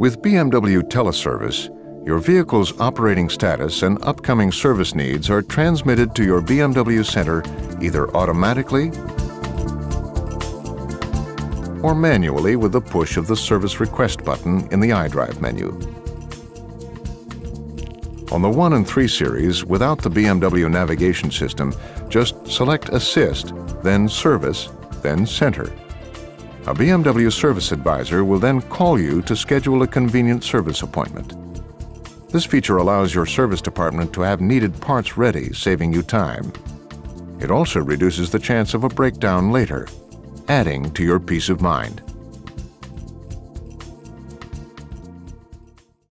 With BMW Teleservice, your vehicle's operating status and upcoming service needs are transmitted to your BMW Center either automatically or manually with the push of the Service Request button in the iDrive menu. On the 1 and 3 Series, without the BMW navigation system, just select Assist, then Service, then Center. A BMW service advisor will then call you to schedule a convenient service appointment. This feature allows your service department to have needed parts ready, saving you time. It also reduces the chance of a breakdown later, adding to your peace of mind.